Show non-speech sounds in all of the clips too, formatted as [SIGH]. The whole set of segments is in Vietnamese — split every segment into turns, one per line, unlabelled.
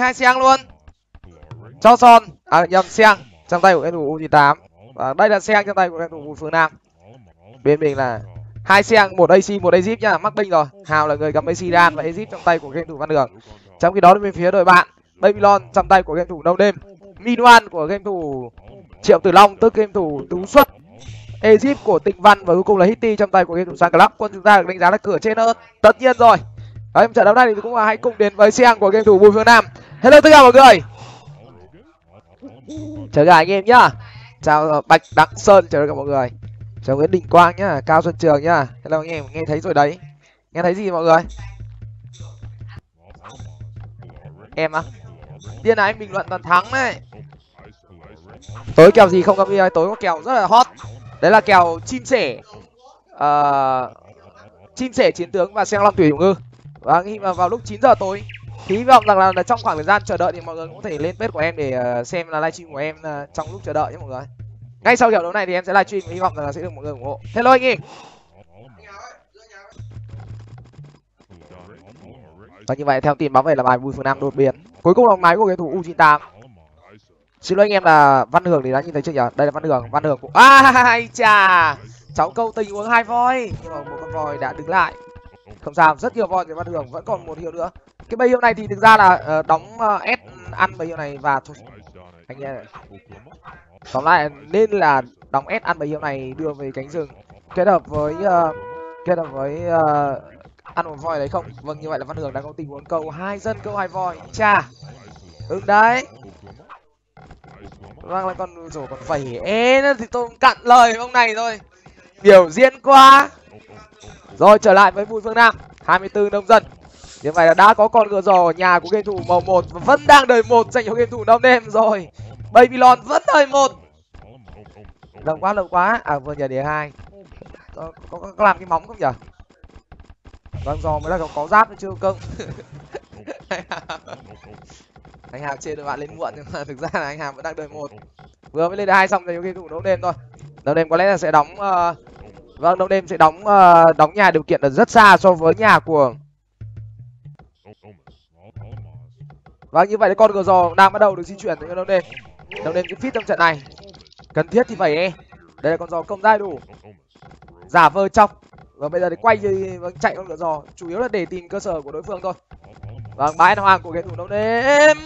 hai Seang luôn. Cho son. À nhầm Seang trong tay của game thủ U98 và đây là Seang trong tay của game thủ Bùi Phương Nam. Bên mình là hai Seang một AC một Egypt nhá. Mắc binh rồi. Hào là người cầm AC đan và Egypt trong tay của game thủ Văn Đường. Trong khi đó bên phía đội bạn Babylon trong tay của game thủ No Đêm. Minuan của game thủ Triệu Tử Long tức game thủ Tú Xuất. Egypt của Tịnh Văn và cuối cùng là Hitty trong tay của game thủ Sang Club quân chúng ta được đánh giá là cửa trên hơn. Tất nhiên rồi. Đấy, trận đấu này thì cũng là hãy cùng đến với Seang của game thủ Bùi Phương Nam hello tất cả mọi người. Chào cả anh em nhá. Chào Bạch Đặng Sơn chào tất cả mọi người. Chào Nguyễn Đình Quang nhá Cao Xuân Trường nhá. Hello anh em nghe thấy rồi đấy. Nghe thấy gì mọi người? Em á tiên là anh bình luận toàn thắng đấy. Tối kèo gì không gặp tối có kèo rất là hot. Đấy là kèo chim sẻ uh, chim sẻ chiến tướng và xem long thủy ngư. Và vào lúc 9 giờ tối thì hy vọng rằng là, là trong khoảng thời gian chờ đợi thì mọi người cũng có thể lên page của em để ờ, xem là livestream của em ờ, trong lúc chờ đợi nhé mọi người. Ngay sau trận đấu này thì em sẽ livestream hy vọng rằng là sẽ được mọi người ủng hộ. Hello anh em và như vậy theo tin báo về là bài bùi phương nam đột biến. Cuối cùng là máy của cái thủ u 98 xin lỗi anh em là văn Hưởng thì đã nhìn thấy chưa nhỉ? Đây là văn Hưởng, văn Hưởng. cũng à, ai chà. Cháu câu tình uống hai voi. Nhưng mà một con voi đã đứng lại. Không sao rất nhiều voi thì văn Hưởng vẫn còn một hiệu nữa cái bay hiệu này thì thực ra là uh, đóng uh, s ăn bay hiệu này và thôi. Anh em tóm lại nên là đóng s ăn bay hiệu này đưa về cánh rừng. Kết hợp với uh, kết hợp với uh, ăn một voi đấy không? Vâng như vậy là văn hường đang có tình huống cầu hai dân câu hai voi. Cha ừ đấy. Vâng là con rồi còn phẩy ế nữa thì tôi cặn lời ông này thôi. Biểu diễn quá. Rồi trở lại với bùi phương nam. 24 nông dân như vậy là đã có con ngựa giò ở nhà của game thủ màu một và vẫn đang đời một dành cho game thủ nông đêm rồi. Babylon vẫn đời một. Lâu quá lâu quá. À vừa nhờ đề hai. Có, có, có, làm cái móng không nhở vâng giò mới là có, có giáp chưa công. [LAUGHS] Anh hàm chê đội bạn lên muộn nhưng mà thực ra là anh hàm vẫn đang đời một. Vừa mới lên hai xong rồi game thủ nông đêm thôi. Nông đêm có lẽ là sẽ đóng uh, vâng nông đêm sẽ đóng uh, đóng nhà điều kiện là rất xa so với nhà của và như vậy thì con gờ giò đang bắt đầu được di chuyển tới nông đêm nông đêm sẽ fit trong trận này. Cần thiết thì phải e đây là con giò công dai đủ. Giả vờ chọc. Và bây giờ thì quay và vâng, chạy con gờ giò. Chủ yếu là để tìm cơ sở của đối phương thôi. Vâng bãi hoàng của game thủ nông đêm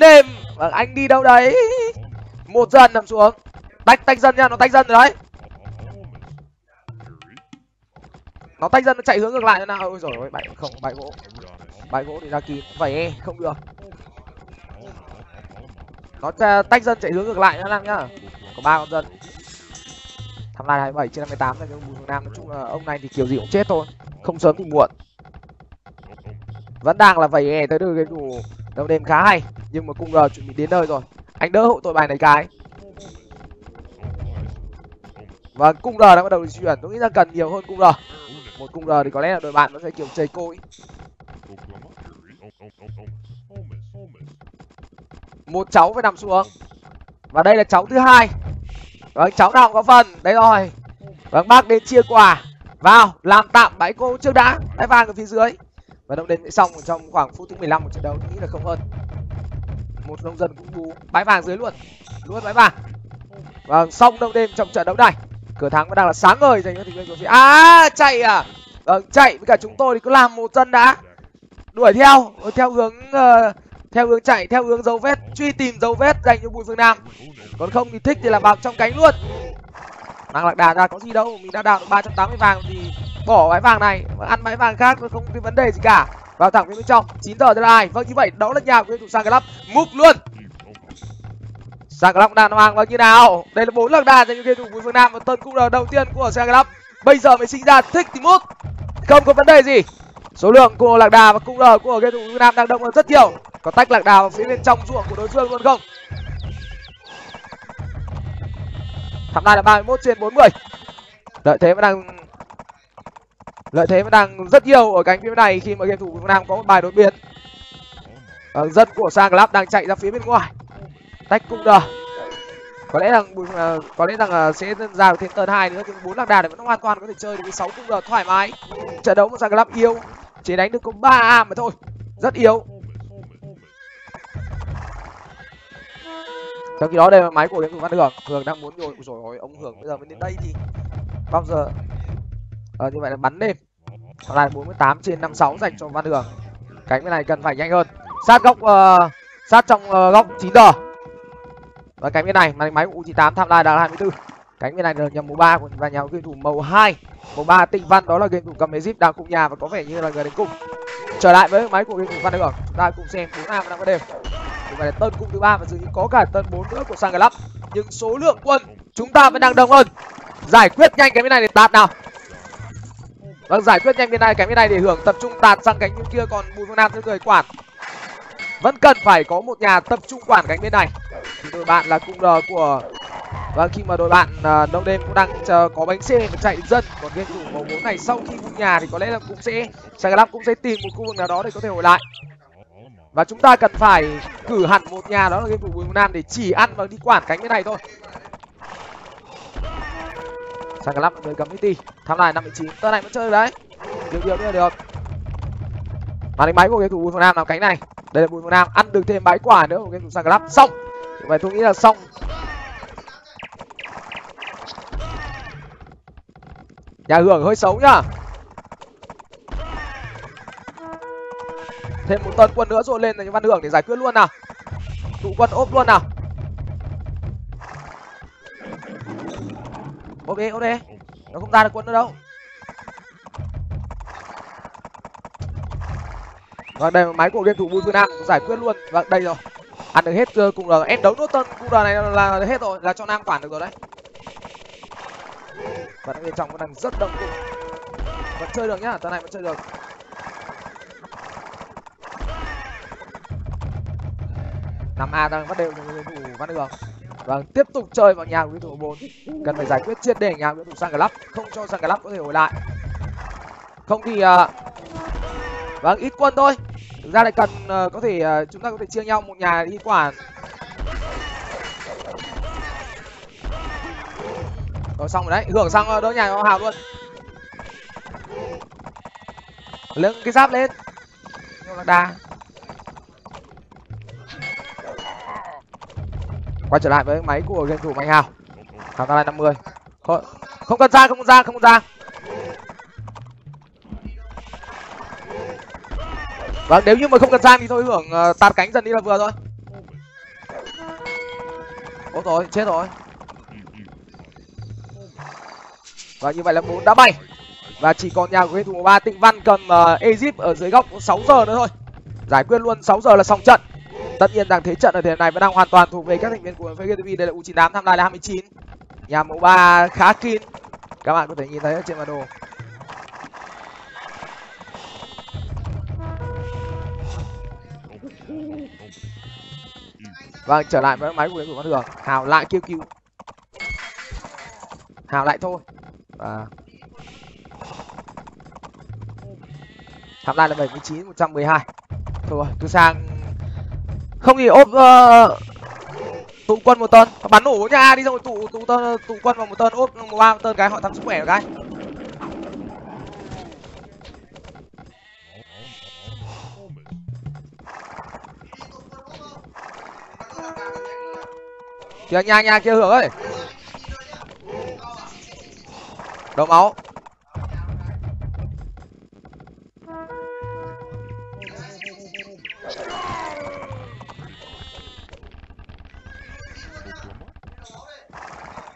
đêm vâng anh đi đâu đấy? Một dần nằm xuống. Tách tách dần nha, nó tách dần rồi đấy. Nó tách dần, nó chạy hướng ngược lại nữa nào. Ôi rồi bãi không, bãi gỗ. Bãi gỗ thì ra kín vậy e không được nó ờ, tách dân chạy hướng ngược lại nữa nhá. Có ba con dân. Tham lai hai bảy trên năm mươi tám là cái bùi nam nói chung là ông này thì kiểu gì cũng chết thôi. Không sớm thì muộn. Vẫn đang là vậy e tới được cái đủ. Đầu đêm khá hay, nhưng mà cung r chuẩn bị đến nơi rồi. Anh đỡ hộ tội bài này cái. Và cung r đã bắt đầu di chuyển. Tôi nghĩ là cần nhiều hơn cung r một cung r thì có lẽ là đội bạn nó sẽ kiểu chơi côi một cháu phải nằm xuống. Và đây là cháu thứ hai. Vâng cháu nào cũng có phần. Đấy rồi. Vâng bác đến chia quà. Vào làm tạm bãi cô trước đã. Bãi vàng ở phía dưới. Và động đến xong trong khoảng phút thứ 15 của trận đấu nghĩ là không hơn. Một nông dân cũng bú bãi vàng dưới luôn. Luôn bãi vàng. Vâng xong đông đêm trong trận đấu này. Cửa thắng vẫn đang là sáng ngời dành cho tình viên của phía à chạy à? Vâng chạy. Với cả chúng tôi thì cứ làm một dân đã. Đuổi theo theo hướng uh, theo hướng chạy, theo hướng dấu vết, truy tìm dấu vết dành cho bùi phương nam. Còn không thì thích thì là vào trong cánh luôn. Mang lạc đà ra, có gì đâu, mình đã đào được ba trăm tám mươi vàng thì bỏ bãi vàng này ăn bãi vàng khác không có vấn đề gì cả. Vào thẳng phía bên trong, chín giờ thế là ai vâng như vậy, đó là nhà của thủ sang club mục luôn. Sang club đàn hoàng vào như nào? Đây là bốn lạc đà dành cho game thủ bùi phương nam, và tân cung đầu tiên của sang club bây giờ mới sinh ra thích thì mút. Không có vấn đề gì. Số lượng của lạc đà và cung r của game thủ phương nam đang đông hơn rất nhiều có tách lạc đào phía bên trong ruộng của đối phương luôn không? Thảm này là 31 trên 40 lợi thế vẫn đang lợi thế vẫn đang rất nhiều ở cánh phía này khi mà game thủ Việt Nam có một bài đột biến. Ở dân của sang Club đang chạy ra phía bên ngoài. Tách cung đờ. Có lẽ rằng ờ, có lẽ rằng ờ, sẽ ra được thêm tơn hai nữa nhưng bốn lạc đà này vẫn hoàn toàn có thể chơi được sáu cung đờ thoải mái. Trận đấu của sang Club yếu, chỉ đánh được có ba a mà thôi. Rất yếu. Trong khi đó đây là máy của đến thủ văn hưởng. Hưởng đang muốn rồi rồi ôi ông hưởng bây giờ mới đến đây thì bao giờ? À, như vậy là bắn lên. Còn lại 48 trên 56 dành cho văn hưởng cánh bên này cần phải nhanh hơn. Sát góc uh, sát trong uh, góc 9 giờ và cánh bên này màn máy của U98 tham lai đã là 24 cánh bên này là nhầm màu 3 của và nhà game thủ màu 2 màu 3 Tịnh văn đó là game thủ cầm Egypt đang cùng nhà và có vẻ như là người đến cùng. Trở lại với máy của game thủ văn hưởng chúng ta cùng xem bốn A đang có đều không phải là tân cung thứ ba và dường như có cả tân bốn nữa của sang lắp nhưng số lượng quân chúng ta vẫn đang đông hơn. Giải quyết nhanh cái bên này để tạt nào. Vâng giải quyết nhanh bên này cái bên này để hưởng tập trung tạt sang cánh bên kia còn bùi phương nam sẽ người quản vẫn cần phải có một nhà tập trung quản cánh bên này. Thì đội bạn là cung r của và khi mà đội bạn uh, đông đêm cũng đang chờ có bánh xe và chạy dân còn game thủ màu bốn này sau khi mua nhà thì có lẽ là cũng sẽ sang cũng sẽ tìm một khu vực nào đó để có thể hồi lại và chúng ta cần phải cử hẳn một nhà đó là game thủ bùi nam để chỉ ăn và đi quản cánh bên này thôi. Sang lắp người cầm đi tham lại năm chín. Tơ này vẫn chơi đấy. Được được được được. Màn đánh máy của game thủ bùi nam làm cánh này. Đây là bùi nam ăn được thêm bãi quả nữa của game thủ sang lắp xong. Vậy tôi nghĩ là xong. Nhà hưởng hơi xấu nhá. Thêm một tấn quân nữa rồi lên là văn hưởng để giải quyết luôn nào. Tụ quân ốp luôn nào. Ok ok. Nó không ra được quân nữa đâu. Và đây là máy của game thủ bùi phương nam giải quyết luôn. Và đây rồi. Ăn được hết ờ, cùng là em đấu nốt tân cung này là, là hết rồi là cho nam quản được rồi đấy. Và bên trong vẫn đang rất đông. Đủ vẫn chơi được nhá tờ này vẫn chơi được. Năm a đang bắt đều cho người thủ văn đường vâng tiếp tục chơi vào nhà của đối thủ bốn. Cần phải giải quyết triệt để nhà đối thủ sang lắp. Không cho sang lắp có thể hồi lại. Không thì uh, vâng ít quân thôi. Thực ra lại cần uh, có thể uh, chúng ta có thể chia nhau một nhà đi quản. Rồi xong rồi đấy hưởng sang đỡ nhà hào luôn. Lưng cái giáp lên. Đa. Quay trở lại với máy của game thủ mạnh hào. Hào ta lại năm mươi. Không, không cần ra không cần ra không cần ra. Vâng nếu như mà không cần ra thì thôi hưởng uh, tạt cánh dần đi là vừa thôi. Ôi rồi chết rồi. Và như vậy là bốn đã bay. Và chỉ còn nhà của game thủ ba tịnh văn cầm ờ, uh, egypt ở dưới góc 6 giờ nữa thôi. Giải quyết luôn 6 giờ là xong trận tất nhiên rằng thế trận ở thời điểm này vẫn đang hoàn toàn thuộc về các thành viên của VGTV đây là U98 tham lai là 29 nhà mẫu ba khá kín. Các bạn có thể nhìn thấy ở trên bản đồ. Vâng trở lại với máy của của con đường. Hào lại kêu cứu. Hào lại thôi. Và tham lai là 79 112 thôi tôi sang không thì ốp uh, tụ quân một tơn bắn nổ nha đi xong rồi tụ tụ tơn tụ quân vào một tơn ốp một ba một tên cái họ thăm sức khỏe một cái. Kìa nhà nhà kia hưởng ơi. Đầu máu.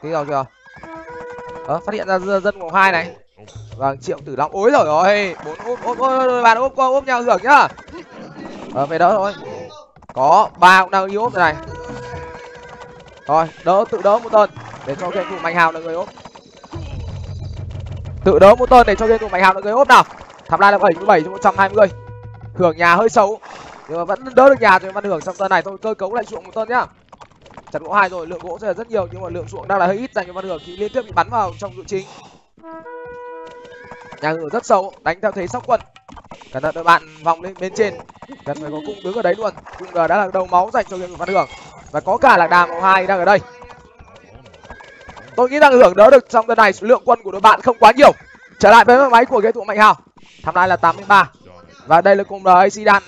Thấy rồi chưa ờ phát hiện ra dân, vòng hai này. Vâng triệu tử long ối rồi rồi bốn ôm ôm bàn bạn ôm qua ôm nhau hưởng nhá. Ờ về đỡ thôi. Có ba cũng đang yếu ốp này. Rồi đỡ tự đỡ một tên để cho game thủ mạnh hào là người ốp tự đỡ một tên để cho game thủ mạnh hào là người ốp nào. Tham lai là bảy mươi bảy một trăm hai mươi. Hưởng nhà hơi xấu. Nhưng mà vẫn đỡ được nhà rồi văn hưởng trong tên này. Thôi cơ cấu lại chuộng một tên nhá chặt gỗ hai rồi, lượng gỗ sẽ là rất nhiều, nhưng mà lượng ruộng đang là hơi ít dành cho văn hưởng. Khi liên tiếp bị bắn vào trong dự chính. Nhà hưởng rất sâu đánh theo thế sóc quân cẩn thận đội bạn vòng lên bên trên. Cần phải có cung đứng ở đấy luôn. Cung đã là đầu máu dành cho game văn hưởng. Và có cả lạc đà màu hai đang ở đây. Tôi nghĩ rằng hưởng đỡ được trong đợt này, số lượng quân của đội bạn không quá nhiều. Trở lại với máy của ghế thủ mạnh hào. Tham lai là 83 và đây là cùng ac đan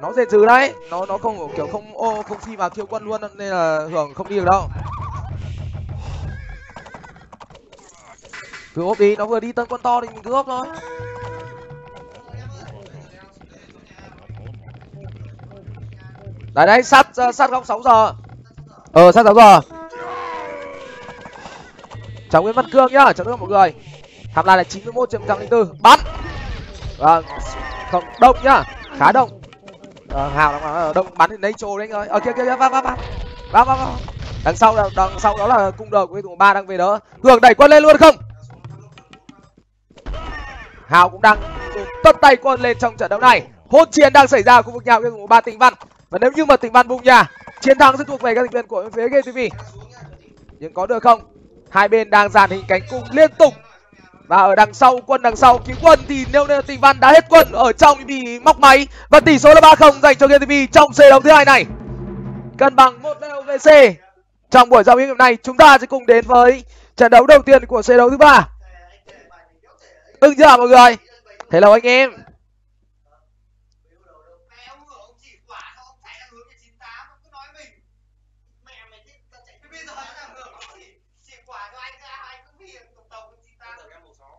nó dệt dừ đấy. Nó nó không, kiểu không, ô, không phi vào thiêu quân luôn, nên là hưởng không đi được đâu. Cứ ốp đi, nó vừa đi tân quân to thì mình cứ ốp thôi. Đấy đấy, sát ờ, sát góc 6 giờ. Ờ sát 6 giờ. Chào nguyễn văn cương nhá, chào nước mọi người. Tham lai là chín mươi trên triệu trăm linh bốn bắn vâng không đông nhá, khá đông ờ, hào đang ờ, đông bắn thì lấy trồ đấy rồi ở ờ, kia kia va va va va va đằng sau là đằng sau đó là cung đầu của bên thủ ba đang về đó. Hưởng đẩy quân lên luôn không? Hào cũng đang tất tay quân lên trong trận đấu này. Hôn chiến đang xảy ra ở khu vực nhà của thủ ba tỉnh văn. Và nếu như mà tỉnh văn bung nhà chiến thắng sẽ thuộc về các thành viên của phía GTV nhưng có được không? Hai bên đang dàn hình cánh cung liên tục. Và ở đằng sau, quân đằng sau cứu quân thì nêu nêu tình văn đã hết quân ở trong bị móc máy. Và tỷ số là 3-0 dành cho GTV trong set đấu thứ hai này. Cân bằng một đều VC. Trong buổi giao hữu này chúng ta sẽ cùng đến với trận đấu đầu tiên của set đấu thứ ba. Ưng chưa mọi người? Thế là anh em. Ah, lo habíamos usado.